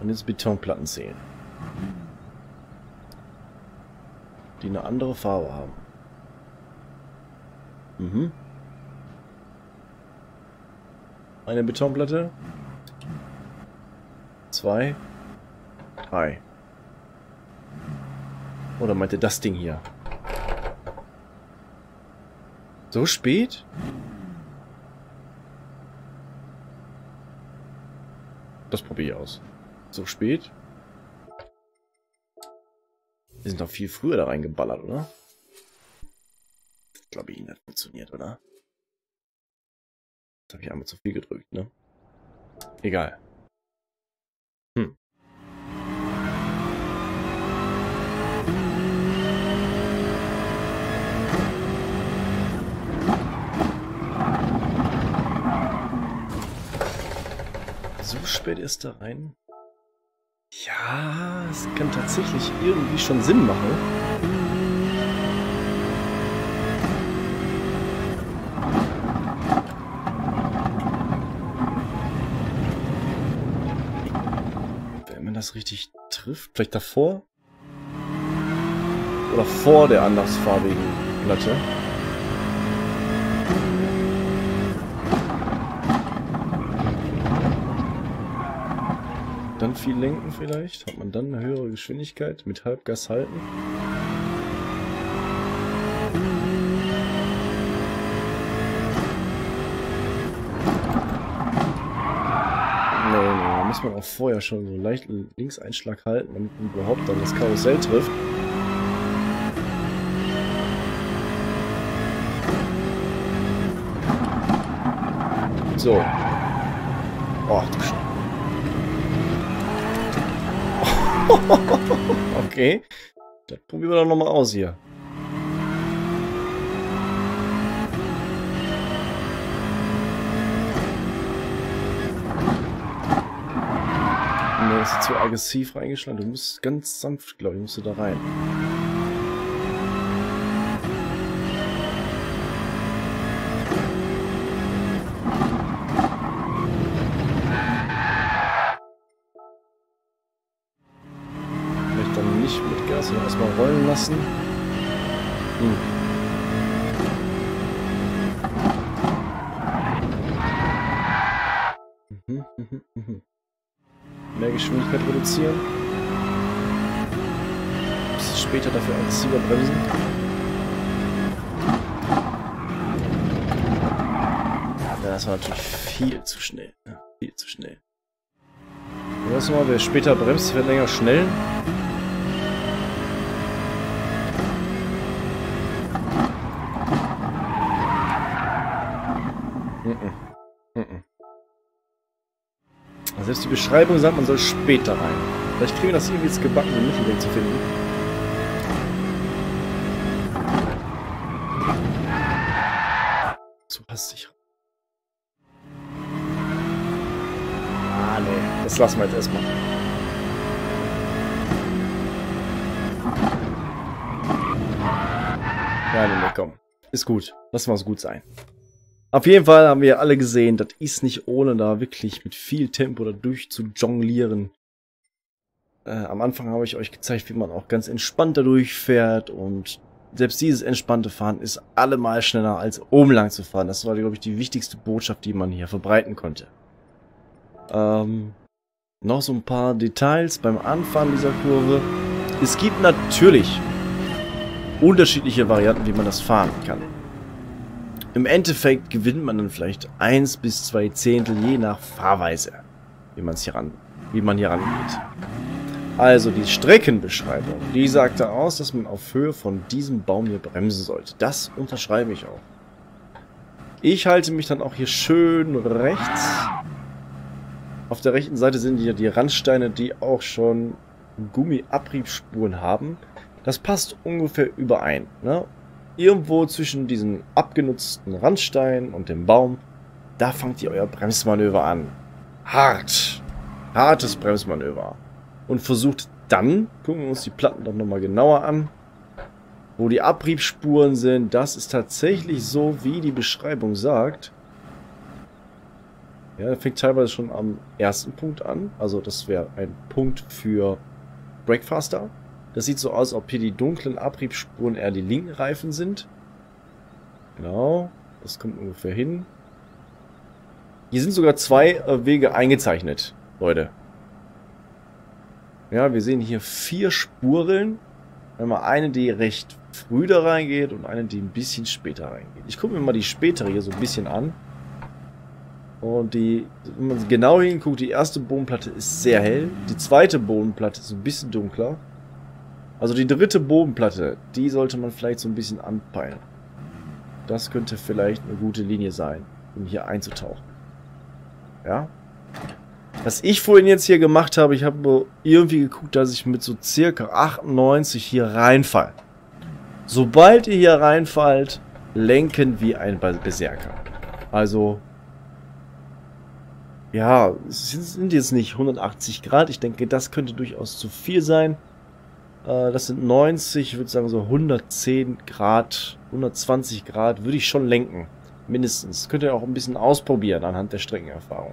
Und jetzt Betonplatten zählen. Die eine andere Farbe haben. Mhm. Eine Betonplatte. Zwei. Drei. Oder meinte das Ding hier? So spät? Das probiere ich aus. So spät? Wir sind doch viel früher da reingeballert, oder? Das glaube ich nicht funktioniert, oder? Das habe ich einmal zu viel gedrückt, ne? Egal. Hm. Spät ist da rein? Ja, es kann tatsächlich irgendwie schon Sinn machen. Wenn man das richtig trifft, vielleicht davor? Oder vor der andersfarbigen Platte? Viel lenken vielleicht. Hat man dann eine höhere Geschwindigkeit mit Halbgas halten. Nee, muss man auch vorher schon so leicht Linkseinschlag halten, damit man überhaupt dann das Karussell trifft. So. Oh, du Okay. Das probieren wir doch nochmal aus hier. Nee, ist zu aggressiv reingeschlagen. Du musst ganz sanft, glaube ich, musst du da rein. Lassen. Hm. Mhm, mhm, mhm. Mehr Geschwindigkeit reduzieren. Bisschen später dafür aggressiver bremsen. Das war natürlich viel zu schnell. Ja, viel zu schnell. Lass mal, wer später bremst, wird länger schnell. Selbst die Beschreibung sagt, man soll später rein. Vielleicht kriegen wir das irgendwie jetzt gebacken, den Mittelweg zu finden. Zu hastig. Ah, nee. Das lassen wir jetzt erstmal. Nee, nee, komm. Ist gut. Lassen wir es gut sein. Auf jeden Fall haben wir alle gesehen, das ist nicht ohne da wirklich mit viel Tempo da durch zu jonglieren. Äh, am Anfang habe ich euch gezeigt, wie man auch ganz entspannt da durchfährt und selbst dieses entspannte Fahren ist allemal schneller als oben lang zu fahren. Das war, glaube ich, die wichtigste Botschaft, die man hier verbreiten konnte. Ähm, noch so ein paar Details beim Anfahren dieser Kurve. Es gibt natürlich unterschiedliche Varianten, wie man das fahren kann. Im Endeffekt gewinnt man dann vielleicht eins bis zwei Zehntel, je nach Fahrweise, wie, man's hier ran, wie man hier rangeht. Also die Streckenbeschreibung, die sagte aus, dass man auf Höhe von diesem Baum hier bremsen sollte. Das unterschreibe ich auch. Ich halte mich dann auch hier schön rechts. Auf der rechten Seite sind ja die Randsteine, die auch schon Gummiabriebspuren haben. Das passt ungefähr überein. Ne? Irgendwo zwischen diesen abgenutzten Randsteinen und dem Baum, da fangt ihr euer Bremsmanöver an. Hart. Hartes Bremsmanöver. Und versucht dann, gucken wir uns die Platten doch nochmal genauer an, wo die Abriebsspuren sind. Das ist tatsächlich so, wie die Beschreibung sagt. Ja, fängt teilweise schon am ersten Punkt an. Also das wäre ein Punkt für Breakfaster. Das sieht so aus, ob hier die dunklen Abriebsspuren eher die linken Reifen sind. Genau, das kommt ungefähr hin. Hier sind sogar zwei äh, Wege eingezeichnet, Leute. Ja, wir sehen hier vier Spuren. Einmal eine, die recht früh da reingeht und eine, die ein bisschen später reingeht. Ich gucke mir mal die spätere hier so ein bisschen an. Und die, wenn man genau hinguckt, die erste Bodenplatte ist sehr hell. Die zweite Bodenplatte ist ein bisschen dunkler. Also die dritte Bodenplatte, die sollte man vielleicht so ein bisschen anpeilen. Das könnte vielleicht eine gute Linie sein, um hier einzutauchen. Ja. Was ich vorhin jetzt hier gemacht habe, ich habe irgendwie geguckt, dass ich mit so circa 98 hier reinfall. Sobald ihr hier reinfallt, lenken wie ein Berserker. Also, ja, es sind jetzt nicht 180 Grad. Ich denke, das könnte durchaus zu viel sein. Äh, das sind 90, ich würde sagen so 110 Grad, 120 Grad würde ich schon lenken. Mindestens. könnt ihr auch ein bisschen ausprobieren anhand der Streckenerfahrung.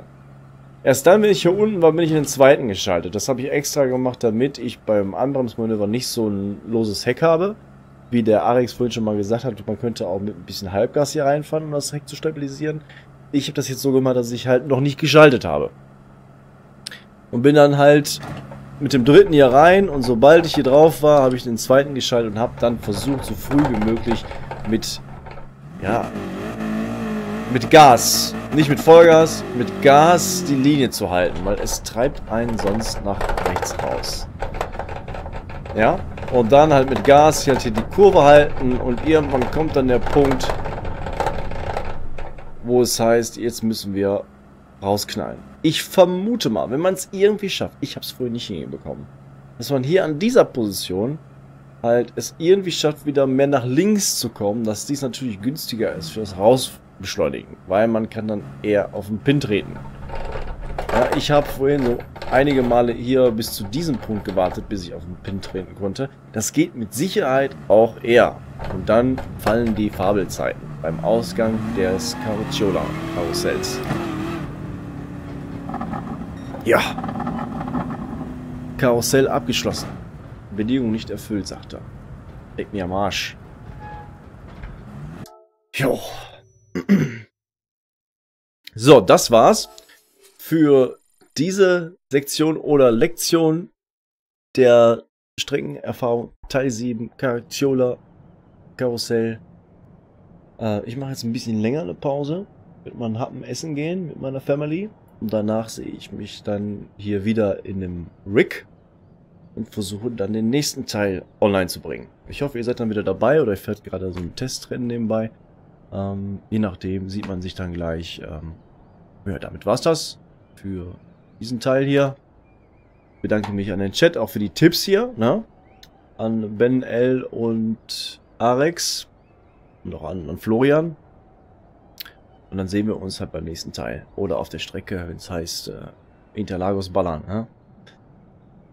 Erst dann, wenn ich hier unten war, bin ich in den zweiten geschaltet. Das habe ich extra gemacht, damit ich beim Anbremsmanöver nicht so ein loses Heck habe. Wie der Arex vorhin schon mal gesagt hat, man könnte auch mit ein bisschen Halbgas hier reinfahren, um das Heck zu stabilisieren. Ich habe das jetzt so gemacht, dass ich halt noch nicht geschaltet habe. Und bin dann halt mit dem dritten hier rein und sobald ich hier drauf war, habe ich den zweiten geschaltet und habe dann versucht, so früh wie möglich mit, ja, mit Gas, nicht mit Vollgas, mit Gas die Linie zu halten, weil es treibt einen sonst nach rechts raus. Ja, und dann halt mit Gas halt hier die Kurve halten und irgendwann kommt dann der Punkt, wo es heißt, jetzt müssen wir rausknallen. Ich vermute mal, wenn man es irgendwie schafft, ich habe es vorher nicht hinbekommen, dass man hier an dieser Position halt es irgendwie schafft, wieder mehr nach links zu kommen, dass dies natürlich günstiger ist für das Rausbeschleunigen, weil man kann dann eher auf den Pin treten. Ja, ich habe vorhin so einige Male hier bis zu diesem Punkt gewartet, bis ich auf den Pin treten konnte. Das geht mit Sicherheit auch eher. Und dann fallen die Fabelzeiten beim Ausgang des Carucciola-Karussells. Ja. Karussell abgeschlossen. Bedingung nicht erfüllt, sagt er. Leg mir am Arsch. Jo. So, das war's für diese Sektion oder Lektion der Streckenerfahrung Teil 7 Caracciola Karussell. Äh, ich mache jetzt ein bisschen länger eine Pause. Wird man Happen essen gehen mit meiner Family. Und danach sehe ich mich dann hier wieder in dem Rig und versuche dann den nächsten Teil online zu bringen. Ich hoffe, ihr seid dann wieder dabei oder ihr fährt gerade so ein Testrennen nebenbei. Ähm, je nachdem sieht man sich dann gleich. Ähm, ja, damit war's das für diesen Teil hier. Ich bedanke mich an den Chat, auch für die Tipps hier, ne? An Ben L und Arex. Und auch an, an Florian. Und dann sehen wir uns halt beim nächsten Teil. Oder auf der Strecke, wenn es heißt äh, Interlagos ballern. Ne?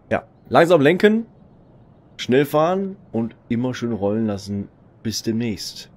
Ja, langsam lenken, schnell fahren und immer schön rollen lassen. Bis demnächst.